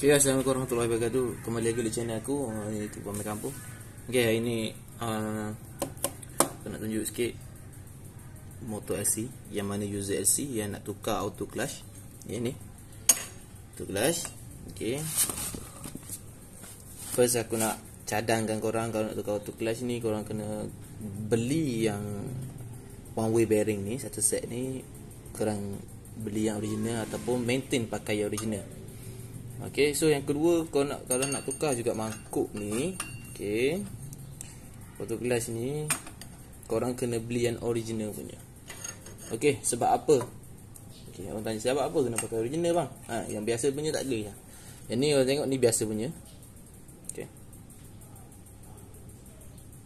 Okay, Assalamualaikum warahmatullahi wabarakatuh. Kembali lagi di channel aku uh, Ini tu Pamir Kampung. Okay, hari ni uh, Aku nak tunjuk sikit Motor LC Yang mana user LC Yang nak tukar auto clutch. Yang ni. Auto clutch. Okay First aku nak cadangkan korang Kalau nak tukar auto clutch ni Korang kena Beli yang One way bearing ni Satu set ni. Korang Beli yang original Ataupun maintain pakai yang original Okey, so yang kedua kau nak kalau nak tukar juga mangkuk ni, okey. Foto gelas ni korang kena beli yang original punya. Okey, sebab apa? Okey, orang tanya sebab apa kena pakai original bang? Ha, yang biasa punya tak ada ya. Yang ni orang tengok ni biasa punya. Okey.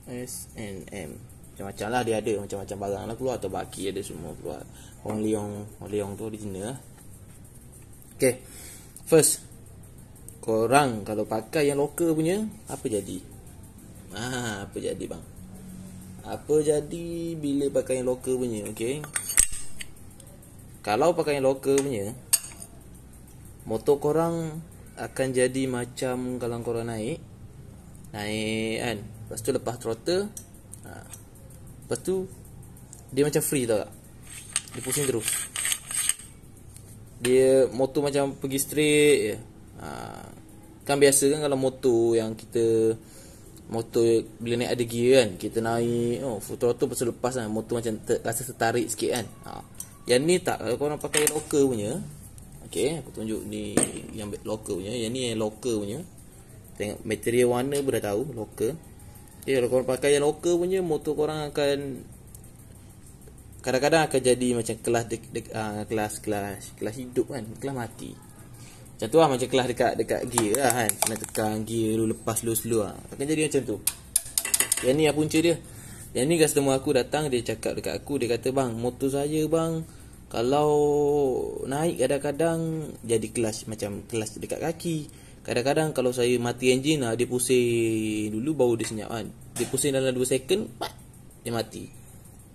S N M macam-macam lah dia ada macam-macam barang lah keluar atau baki ada semua keluar Hong Leong Hong Leong tu original lah Okay First korang kalau pakai yang lokal punya apa jadi? Ah apa jadi bang? Apa jadi bila pakai yang lokal punya okey? Kalau pakai yang lokal punya motor korang akan jadi macam kalau korang naik naik kan? Lepas tu lepas throttle ha. lepas tu dia macam free tau tak? Dia pusing terus. Dia motor macam pergi straight je ha. Kan biasa kan kalau motor yang kita motor bila naik ada gear kan kita naik oh full throttle pasal lepas kan motor macam ter, rasa tertarik sikit kan ha. yang ni tak kalau korang pakai locker punya ok aku tunjuk ni yang locker punya yang ni yang locker punya tengok material warna pun dah tahu locker ok kalau korang pakai yang locker punya motor korang akan kadang-kadang akan jadi macam kelas de, de, uh, kelas kelas kelas hidup kan kelas mati macam tu lah macam kelas dekat dekat gear lah kan. Kena tekan gear dulu lepas slow slow lah. Akan jadi macam tu. Yang ni apa punca dia. Yang ni customer aku datang dia cakap dekat aku Dia kata bang motor saya bang Kalau naik kadang-kadang Jadi kelas macam kelas dekat kaki. Kadang-kadang kalau saya mati enjin lah Dia pusing dulu baru dia senyap kan. Dia pusing dalam 2 second pat, Dia mati.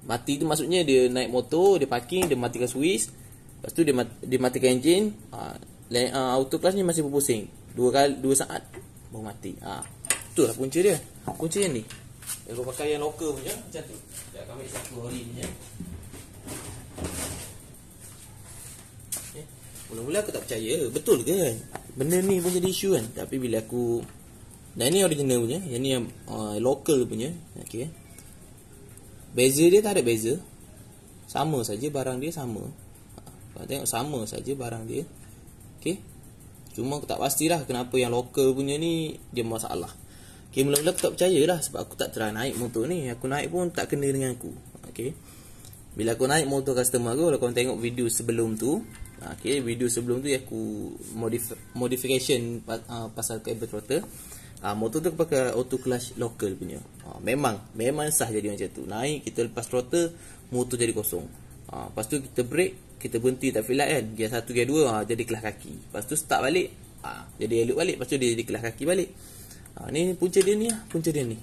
Mati tu maksudnya dia naik motor Dia parking Dia matikan switch. Lepas tu dia, mat, dia matikan enjin ha, uh, auto class ni masih berpusing. Dua kali dua saat. Baru mati. Ha itulah punca dia. Punca yang ni kalau pakai yang lokal punya. Macam tu. Ya kami satu hari punya okay. mula-mula aku tak percaya. Betul ke? Kan benda ni pun jadi isu kan? Tapi bila aku dan ini original punya. Yang ni yang uh, local punya. Okey beza dia tak ada beza. Sama saja barang dia sama. Ha, tengok sama saja barang dia Okay Cuma aku tak pastilah kenapa yang lokal punya ni Dia masalah. Okay mula-mula aku tak percaya lah Sebab aku tak try naik motor ni. Aku naik pun tak kena dengan aku. Okay Bila aku naik motor customer aku Kalau korang tengok video sebelum tu Okay video sebelum tu aku modif Modification uh, pasal cable throttle uh, Motor tu aku pakai auto clutch local punya. Uh, Memang Memang sah jadi macam tu. Naik kita lepas throttle Motor jadi kosong uh, Lepas tu kita break kita berhenti tak feel like kan. Gear 1 gear 2 ha, jadi kelas kaki. Lepas tu start balik. Ha, jadi elok balik lepas tu dia jadi kelas kaki balik. Ha, ni punca dia ni lah punca dia ni.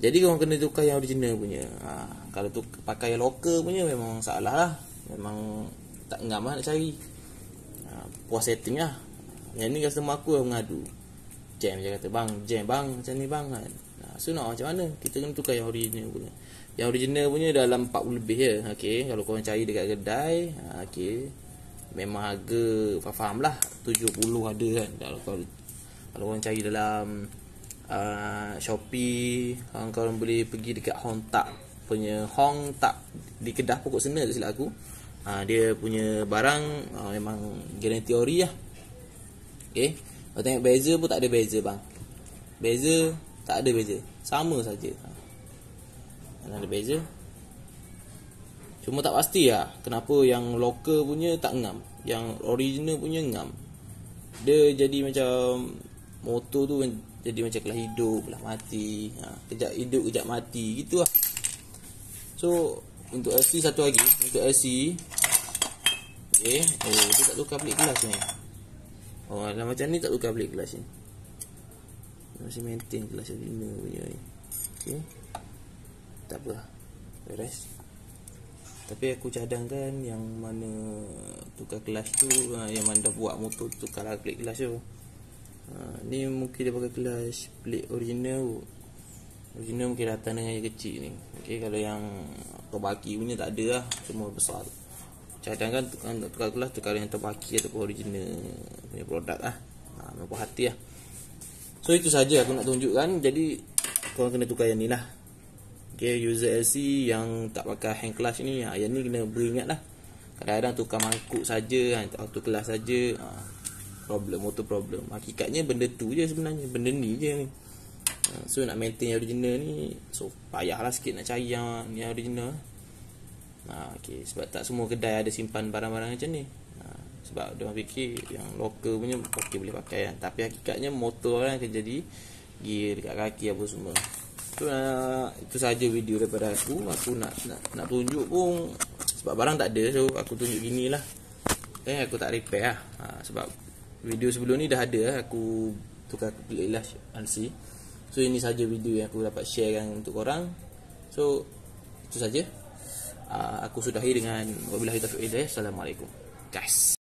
Jadi kau kena tukar yang original punya. Ha, kalau tu pakai yang local punya memang salah lah. Memang tak ngam lah nak cari. Ha, puas setting lah. Yang ni customer aku yang mengadu. Jam dia kata bang jam bang macam ni bang kan. Ha, so nak macam mana? Kita kena tukar yang original punya yang original punya dalam 40 lebih ya. Okey, kalau korang cari dekat kedai, ha, okey. Memang harga faham lah 70 ada kan. Kalau kalau, kalau korang cari dalam uh, Shopee, korang, korang boleh pergi dekat Hong Tak punya Hong Tak di Kedah pokok sena silap aku. Ha, dia punya barang uh, memang garanti ori lah. Okey. Kalau tengok beza pun tak ada beza bang. Beza tak ada beza. Sama saja. Ha. Ada beza. Cuma tak pasti lah Kenapa yang lokal punya tak ngam. Yang original punya ngam. Dia jadi macam Motor tu jadi macam kelah hidup Kelah mati. Ha, Kejap hidup kejap mati. Gitu lah. So Untuk LC satu lagi. Untuk LC Okay Oh dia tak tukar pelik kelas ni. Oh dalam macam ni tak tukar pelik kelas ni. Masih maintain kelas yang 5 punya ni. Okay tak apa. Beres tapi aku cadangkan yang mana tukar kelas tu uh, yang mana dah buat motor tukar lah plate kelas tu. Uh, ni mungkin dia pakai kelas plate original. Original mungkin datang dengan yang kecil ni. Okay, kalau yang terbaki punya tak ada lah. Semua besar cadangkan tukar, tukar kelas tukar yang terbaki ataupun original punya produk lah. Uh, mampu hati lah. So itu saja aku nak tunjukkan. Jadi korang kena tukar yang ni lah Okay, user LC yang tak pakai hand clutch ni ha, Yang ni kena beringat lah. Kadang-kadang tukar mangkuk saja Auto kelas saja ha, Problem, motor problem. Hakikatnya benda tu je sebenarnya Benda ni je ni. Ha, So nak maintain yang original ni So payahlah sikit nak cari yang, yang original. Ha, okay, Sebab tak semua kedai ada simpan barang-barang macam ni. Ha, Sebab dia orang fikir yang local punya Okay boleh pakai kan Tapi hakikatnya motor kan akan jadi Gear dekat kaki apa semua itu, uh, itu saja video daripada aku. Aku nak nak nak tunjuk pun sebab barang tak ada so aku tunjuk gini lah eh aku tak repair lah. Ha, sebab video sebelum ni dah ada aku tukar playlist LC so ini saja video yang aku dapat sharekan untuk korang. So itu saja uh, aku sudahi dengan wabillahi taufiq assalamualaikum. Guys